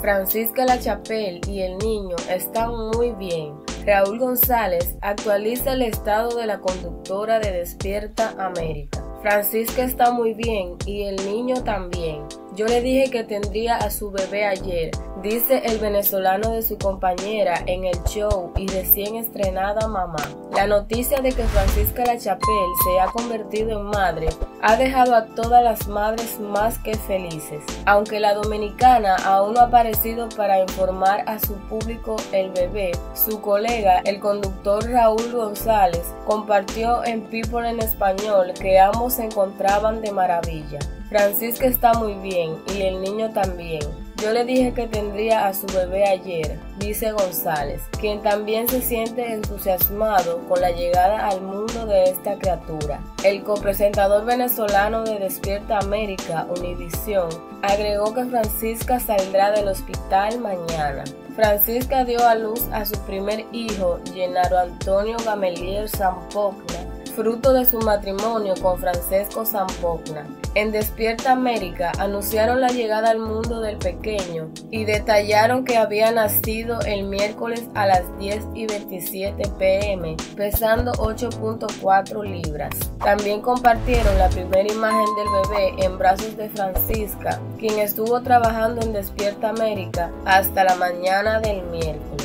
Francisca La Chapelle y el niño están muy bien. Raúl González actualiza el estado de la conductora de Despierta América. Francisca está muy bien y el niño también. Yo le dije que tendría a su bebé ayer, dice el venezolano de su compañera en el show y recién estrenada mamá. La noticia de que Francisca La Chapelle se ha convertido en madre ha dejado a todas las madres más que felices. Aunque la dominicana aún no ha aparecido para informar a su público el bebé, su colega, el conductor Raúl González, compartió en People en Español que ambos se encontraban de maravilla. Francisca está muy bien y el niño también. Yo le dije que tendría a su bebé ayer, dice González, quien también se siente entusiasmado con la llegada al mundo de esta criatura. El copresentador venezolano de Despierta América, Univisión, agregó que Francisca saldrá del hospital mañana. Francisca dio a luz a su primer hijo, Gennaro Antonio Gamelier Zampogna, fruto de su matrimonio con Francesco Zampogna. En Despierta América anunciaron la llegada al mundo del pequeño y detallaron que había nacido el miércoles a las 10 y 27 pm, pesando 8.4 libras. También compartieron la primera imagen del bebé en brazos de Francisca, quien estuvo trabajando en Despierta América hasta la mañana del miércoles.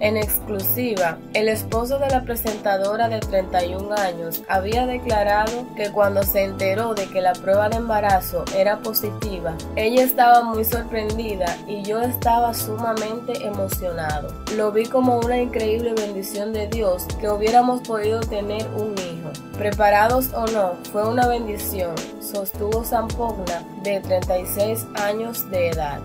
En exclusiva, el esposo de la presentadora de 31 años había declarado que cuando se enteró de que la prueba de embarazo era positiva, ella estaba muy sorprendida y yo estaba sumamente emocionado. Lo vi como una increíble bendición de Dios que hubiéramos podido tener un hijo. Preparados o no, fue una bendición, sostuvo Zampogna de 36 años de edad.